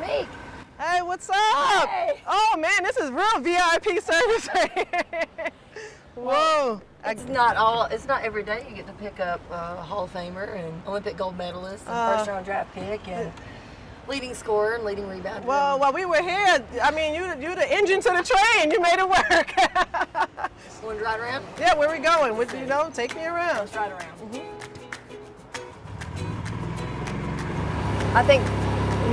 Meek. Hey, what's up? Hey. Oh man, this is real VIP service right. Whoa. I- It's not all. It's not every day you get to pick up a Hall of Famer and Olympic gold medalist and Uh, first round draft pick and leading scorer and leading rebounder. well, while we were here, I mean, you you the engine to the train. You made it work. want to ride around? yeah, where we going? Would you know? Take me around. Let's ride around. I think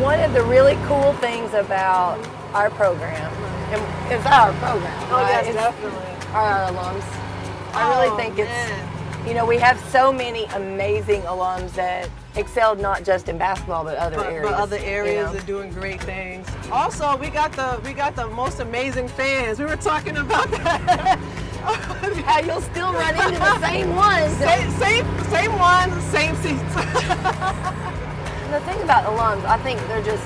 one of the really cool things about our program, and it's our program, Oh, right? yes, It's definitely. Are our alums. I really Oh, think it's, you know, we have so many amazing alums that excelled not just in basketball but other But, areas. but other you areas know. are doing great things. Also, we got the we got the most amazing fans. We were talking about that. How you'll still run into the same ones. same, same same one, same seats. And the thing about alums, I think they're just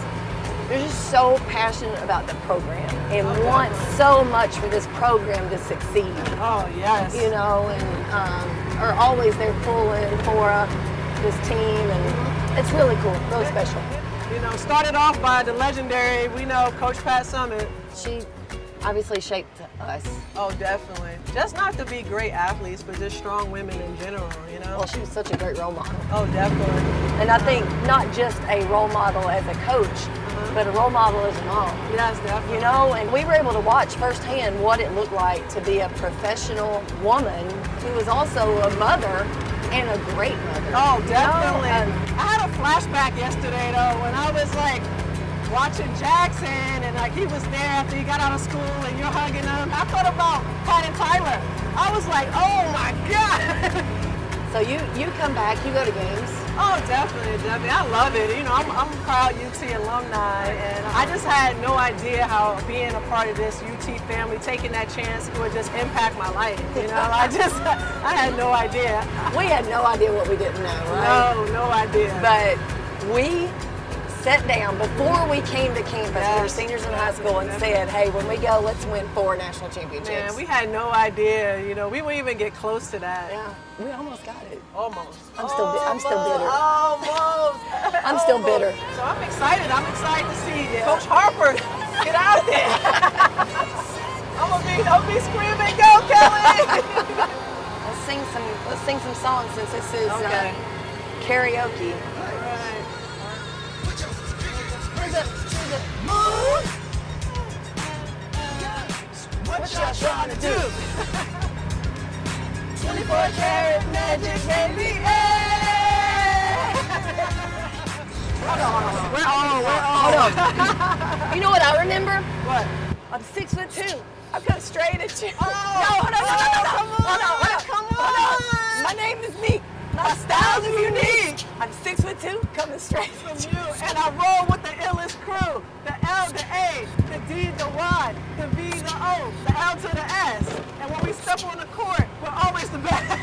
they're just so passionate about the program and want so much for this program to succeed. oh yes. You know, and um, are always there pulling for uh, this team, and it's really cool, really special. You know, started off by the legendary, we know Coach Pat Summitt. She obviously shaped us. Oh, definitely. Just not to be great athletes, but just strong women in general, you know? Well, she was such a great role model. Oh, definitely. And I think not just a role model as a coach, uh-huh. but a role model as a mom. Yes, definitely. You know, and we were able to watch firsthand what it looked like to be a professional woman who was also a mother and a great mother. Oh, You know, definitely. Um, I had a flashback yesterday though when I was like watching Jackson and like he was there after he got out of school and you're hugging him. I thought about Pat and Tyler. I was like, oh my God. so you you come back, you go to games. Oh, definitely, definitely. I love it. You know, I'm, I'm a proud UT alumni, and I just had no idea how being a part of this UT family, taking that chance, would just impact my life. You know, I just, I had no idea. We had no idea what we didn't know, right? No, no idea. But we sat down before we came to campus. We were seniors in high school and said, "Hey, when we go, let's win four national championships." Man, we had no idea. You know, we wouldn't even get close to that. yeah, we almost got it. Almost. I'm still I'm still bitter. Almost. I'm still Almost. bitter. So I'm excited. I'm excited to see Coach Harper get out of there. I'm gonna be, gonna be screaming, "Go, Kellie!" Let's sing some. Let's sing some songs since this is Okay. uh, karaoke. What y'all trying to do? 24 karat magic, baby. Hey! Hold on, hold on. We're on, we're on. Hold on. you know what I remember? What? I'm six foot two. I'm coming straight at you. Oh, no, hold on, hold on, come hold on, hold on, oh, come hold on. My name is Meek. My style's unique. I'm six foot two, coming straight from you, and I roll with the illest crew. The L, the A, the D, the Y, the V, the O, the L to the S. And when we step on the court, we're always the best.